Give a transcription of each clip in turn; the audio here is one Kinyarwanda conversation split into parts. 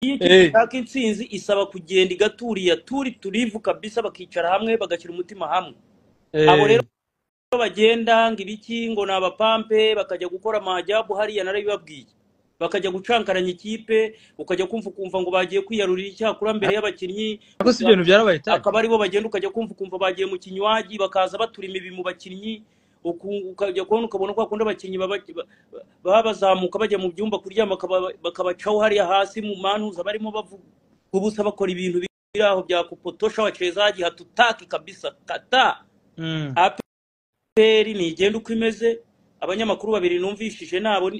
iyo ishaka intsinzi isaba kugenda igaturiya turi turivu kabisa bakicara hamwe bagashyira umutima hamwe. Abo rero bagenda ngo ibiki ngo ni abapampe bakajya gukora amajabu hariya narabibabwiye bakajya gucankaranya ikipe ukajya kumva ukumva ngo bagiye kwiyarurira. Icyakura mbere y'abakinnyi akaba ari bo bagenda ukajya kumva ukumva bagiye mu kinywaji bakaza batura imibi mu bakinnyi. Ukajya kubona ukabona ko bakunda abakinnyi baba ba- baba bazamuka bajya mu byumba kuryama bakaba- bakabacaho hariya hasi mu mantuza barimo bavuga ubusa bakora ibintu biri aho bya kupotosha wachezaji hatutaki kabisa kata Mm. aperi nigenda uko imeze abanyamakuru babiri numvishije nabo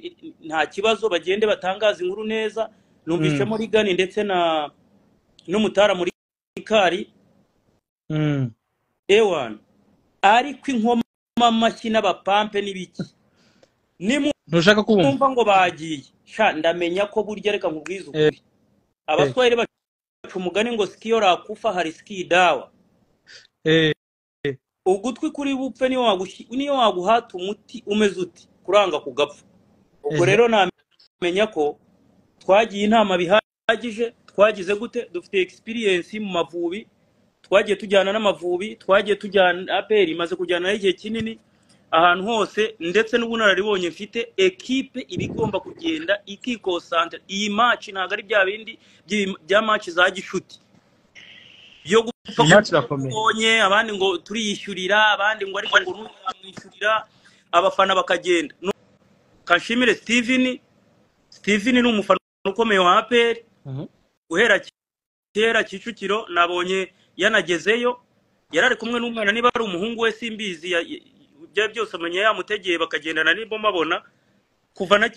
nta kibazo bagende batangaza inkuru neza numvishemo rigani ndetse na n'umutara muri kari Mm. ewan ariko inkoma amashyi n'abapampe n'ibiki? Ntushaka kubumva ngo bagiye. Sha ndamenya ko burya reka nkubwize Eh, ukuri abaswahili baca umugani ngo sikiyo rakufa hari sikiyi dawa. Eh, ugutwi kuri bupfe niyo waguhata umuti umeze uti kuranga kugapfa ubwo ehe. rero namenya ko twagiye inama bihagije twagize gute? Dufite experience mu mavubi twagiye tujyana n'amavubi twagiye tujyana aperi imaze kujyana igihe kinini ahantu hose ndetse n'ubunararibonye mfite ekipe iba igomba kugenda ikikosantara iyi match ntabwo ari bya bindi bya match za gishuti. Byo gupfa iyi match irakomeye. ubonye abandi ngo turiyishyurira abandi ngo ariko ngo ntuzamwishyurira abafana bakagenda. Kanshimire steven steven ni umufana ukomeye wa aperi. Mhm. guhera kera kicukiro nabonye yanagezeyo yari ari kumwe n'umwana. Niba ari umuhungu we simbizi ya- ya- ibyo byose amenya yamutegeye bakagendana nibo mabona. Kuva na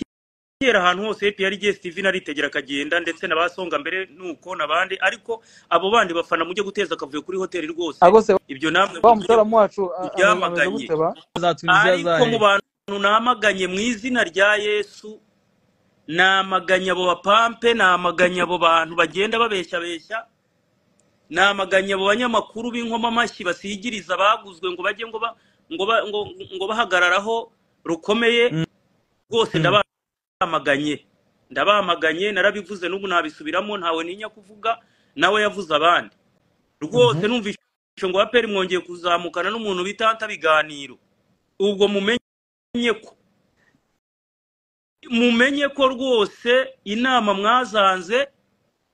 kera ahantu hose epi yari igiye steven aritegera akagenda ndetse na ba songa mbere nuko n'abandi ariko abo bandi bafana mujye guteza akavuyo kuri hoteli rwose. Ibyo namwe wa mujye mutaramu wacu ba? Tunisiya ariko mu bantu namaganye mu izina rya yesu namaganye abo bapampe namaganye abo bantu bagenda babeshyabeshya namaganye abo banyamakuru b'inkoma amashyi basigiriza baguzwe ngo bajye ngo ngo, ba, ngo, ngo bahagararaho rukomeye Mm. rwose Mm. ndabamaganye ndabamaganye narabivuze n'ubu nabisubiramo ntawe ninya kuvuga nawe yavuze abandi rwose Mhm. numvise ngo aperi mwongeye kuzamukana n'umuntu bitanta biganiro ubwo mumenye ko mumenye ko rwose inama mwazanze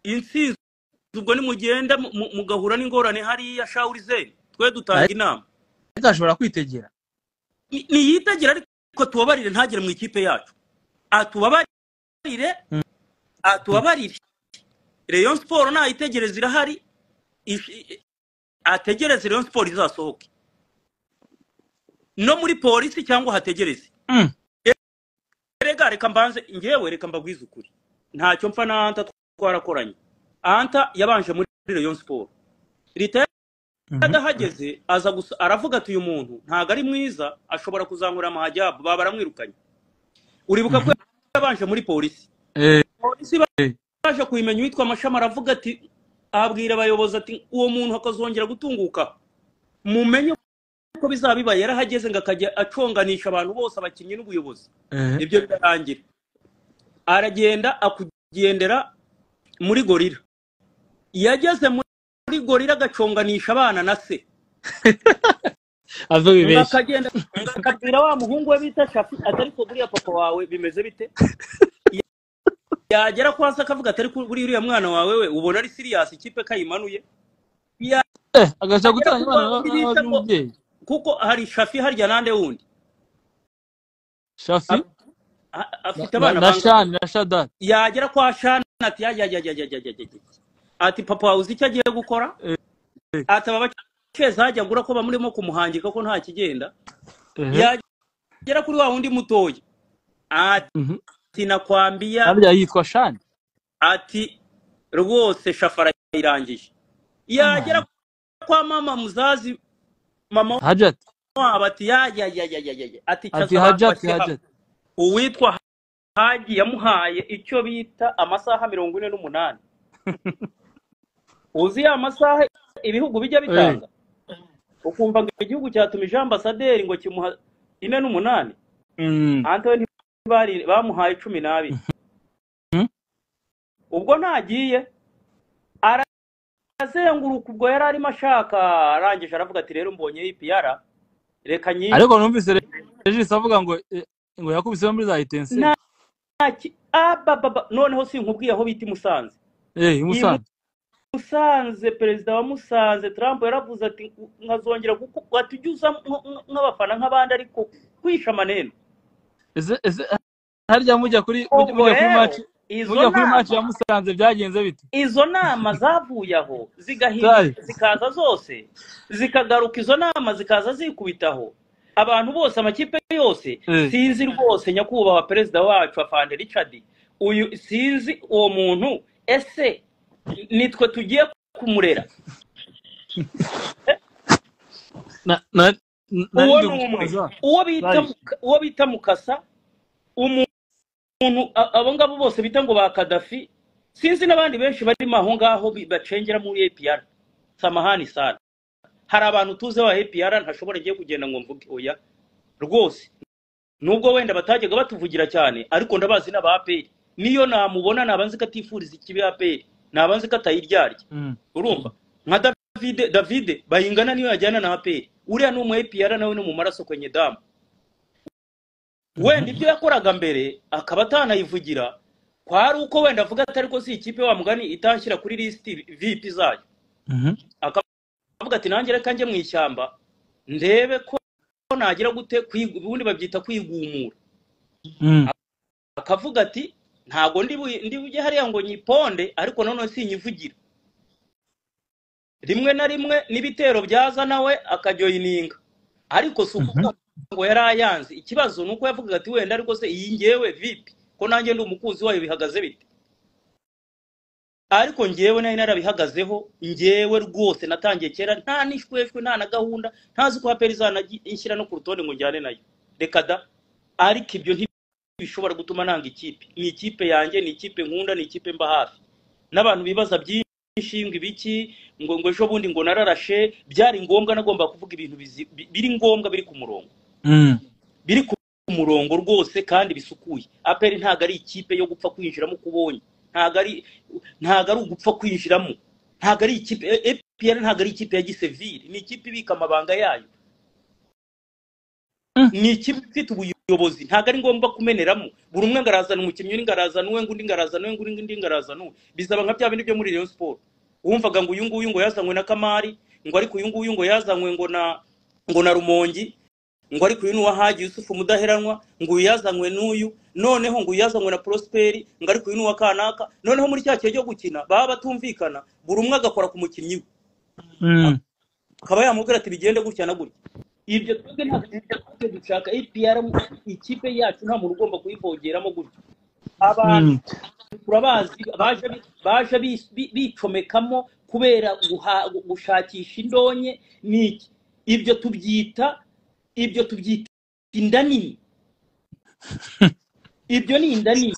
intsinzi ubwo nimugenda mu- mu- mugahura n'ingorane hariya shawuri zeni twe dutanga inama. Ashobora kwitegera. Ni- niyitegera ariko tubabarire ntagere mu ikipe yacu. Atubabarire Mm. atubabarire. Rayon Sport nayitegereza irahari ategereze Rayon Sport izasohoke. No muri polisi cyangwa hategereze. Mm. rega reka mbanze ngewe reka mbabwize ukuri. Ntacyo mpfa na anta twarakoranye anta yabanje muri Rayon Sport. Rita Mhm. adahageze aza gusa aravuga ati uyu muntu ntabwo ari mwiza ashobora kuzamura amahajabu baba baramwirukanye. Uribuka ko Mhm. yabanje muri polisi Eh, polisi baje kubimenya uwitwa amashami aravuga ati abwira abayobozi ati uwo muntu akazongera gutunguka. Mumenye ko bizaba bibaye yarahageze ngo akajya aconganisha abantu bose abakinnyi n'ubuyobozi. Eh, ibyo birarangira aragenda akugendera muri gorira yageze muri gorira agaconganisha abana na se. Ava bibeshya akabwira wa muhungu we bita shafi ati ariko buriya papa wawe bimeze bite? Yagera kwa se akavuga ati ariko buriya uriya mwana wawe we ubona ari siriyasi ikipe kayimanuye eh gutoranya kuri abana n'umubyeyi kuko hari shafi harya nande wundi? Shafi? Afite na, abana na shani na shadari yagera kwa shana ati ya. Ati papa wawe uzi icyo agiye gukora? Eh, eh, ati aba bakeza hajya agura ko bamurimo kumuhangika ko nta kigenda. Ehe. yagera kuri wa wundi mutoya Mhm. ati nakwambia harya yitwa shani? Ati rwose shafara irangije yagera kwa mama muzazi mama hajati ati hajati uwitwa haji yamuhaye icyo bita amasaha mirongo ine n'umunani. uzi ya masaha ibihugu bijya bitanga. Ukumva ngo igihugu cyatumije ambasaderi ngo kimuha ine n'umunani. Mm, ntibari bamuhaye cumi n'abiri. Mhm. ubwo ntagiye arazenguruka ubwo yari arimo ashaka arangije aravuga ati rero mbonye ipiyara reka nyinshi ariko numvise regis avuga ngo eh, ngo yakubisemo muri za ki- abababa noneho sinkubwiye aho bita i musanze. Eh Musanze perezida wa musanze trump yaravuze ati nkazongera ati ujye uza nk- nk- nk'abafana nk'abandi ariko kwisha ese harya mujya kuri mujya kuri match ya Musanze byagenze bite? Izo nama zavuye aho zigahinduka zikaza zose zikagaruka izo nama zikaza zikubitaho abantu bose amakipe yose sinzi rwose nyakubahwa perezida wacu afande richard. Uyu sinzi uwo muntu ese nitwe tugiye kumurera. Na na na uwo bita mukasa umuntu abo ngabo bose bita ngo ba kadafi sinzi n'abandi benshi barimo aho ngaho bacengera muri APR samahani sana. Hari abantu tuzi ba APR ntashobora ngiye kugenda ngo mvuge oya. Rwose. Nubwo wenda batajyaga batuvugira cyane ariko ndabazi n'aba APR niyo namubona naba nzi ko atifuriza ikibi APR naba nzi ko atayiryarya Mm. urumva? Nka David David bayingana niyo yajyana na APR uriya ni umu APR nawe ni mu maraso kwenye damu wenda ibyo yakoraga mbere akaba atanayivugira kwari uko wenda avuga ati ariko si ikipe wa mugani itanshyira kuri lisiti vipi zayo. Mhm. avuga ati nanjye reka njye mu ishyamba ndebe ko nagira gute ubundi babyita kwigumura. Mm. akavuga ati ntabwo ndi bu- ndi bujye hariya ngo nyiponde ariko noneho sinyivugira. Rimwe na rimwe n'ibitero byaza nawe akajyoyininga ariko si ukuvuga ngo yari ayanze. Ikibazo ni uko yavugaga ati wenda ariko se iyi ngewe vipi ko nanjye ndi umukunzi wayo bihagaze bite? Ariko ngewe nari narabihagazeho ngewe rwose natangiye kera nta n'ishweshwe nta na gahunda ntazi ko aperi izanashyira no ku rutonde ngo njyane na yo. Reka da. Ariko ibyo ntibishobora gutuma nanga ikipe. Ni ikipe yanjye ni ikipe nkunda ni ikipe mba hafi. N'abantu bibaza byinshi ngo ibiki ngo ngo ejo bundi ngo nararashe byari ngombwa nagomba kuvuga ibintu biri ngombwa biri ku murongo. Mm. biri ku murongo rwose kandi bisukuye. Aperi ntabwo ari ikipe yo gupfa kwinjiramo uko ubonye ntabwo ari ntabwo ari ugupfa kwinjiramo. Ntabwo ari ikipe epr ntabwo ari ikipe ya gisivili ni ikipe ibika amabanga yayo. Mm. ni ikipe ifite ubuyobozi ntabwo ari ngombwa kumeneramo. Buri umwe ngarazana umukinnyi undi ngarazana uwe ngo undi ngarazana uwe ngo undi ngarazana uwe bizaba nka bya bindi byo muri Rayon Sport. Wumvaga ngo uyu nguyu ngo yazanywe na Kamari ngo ariko uyu nguyu ngo yazanywe ngo na ngo na Rumongi ngo ariko uyu ni uwahaji Yusufu Mudaheranwa ngo uyu yazanywe n'uyu noneho ngo uyu yazanywe na Prosperi ngo ariko uyu ni uwa kanaka. Noneho muri cya gihe cyo gukina baba batumvikana buri umwe agakora ku mukinnyi we. Akaba yamubwira ati bigende gutya na gutya. Ibyo twebwe ntabwo twebwe dushaka. APR ikipe yacu nta muntu ugomba kuyivogeramo gutya abantu turabazi baje bi- baje bi- bi- bicomekamo kubera gushakisha indonke. N'iki ibyo tubyita ibyo tubyita inda nini. Ibyo ni inda nini.